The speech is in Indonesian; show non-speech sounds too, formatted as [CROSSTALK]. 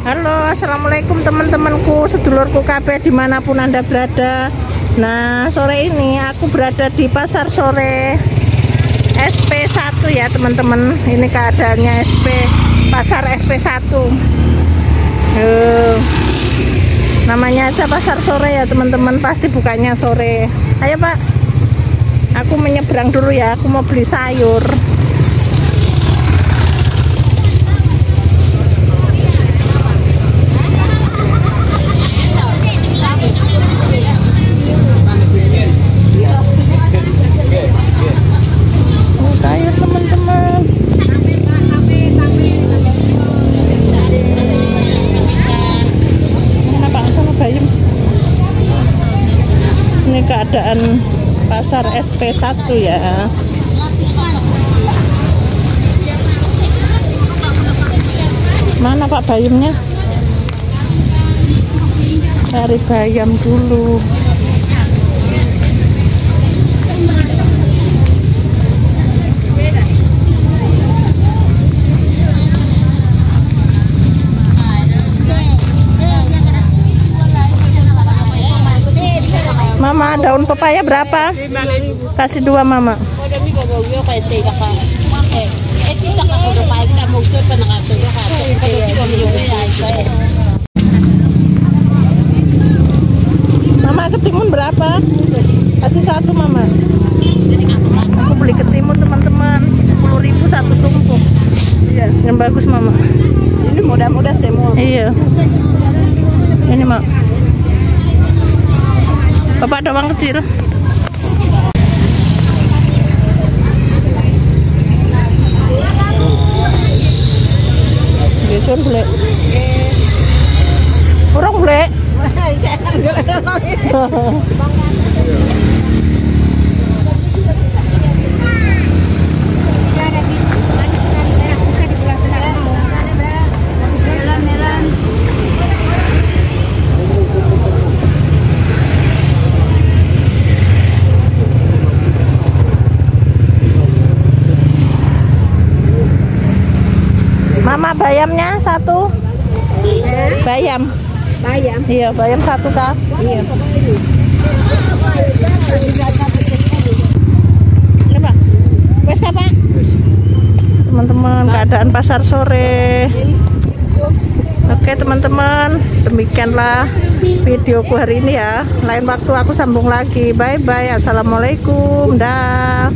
Halo assalamualaikum teman-temanku sedulurku KB di mana pun anda berada. Nah sore ini aku berada di pasar sore SP1 ya teman-teman. Ini keadaannya SP pasar SP1 Yuh. Namanya aja pasar sore ya teman-teman. Pasti bukannya sore. Ayo pak. Aku menyeberang dulu ya Aku mau beli sayur Ini keadaan pasar SP1 ya Mana Pak bayamnya? Cari bayam dulu Mama daun pepaya berapa? Kasih dua mama. Mama ketimun berapa? Kasih satu mama. Aku beli ketimun teman-teman. 10.000 satu tumpuk. Iya, Yang bagus mama. Ini mudah-mudah semua. Iya. Ini mak Bapak doang kecil. Biasa boleh. Orang boleh [LAUGHS] [LAUGHS] Mama bayamnya satu? Bayam. Bayam. Iya bayam satu kak. Iya. Pak Wes kak pak. Teman-teman keadaan pasar sore. Oke teman-teman. Demikianlah videoku hari ini ya. Lain waktu aku sambung lagi. Bye bye Assalamualaikum. Dah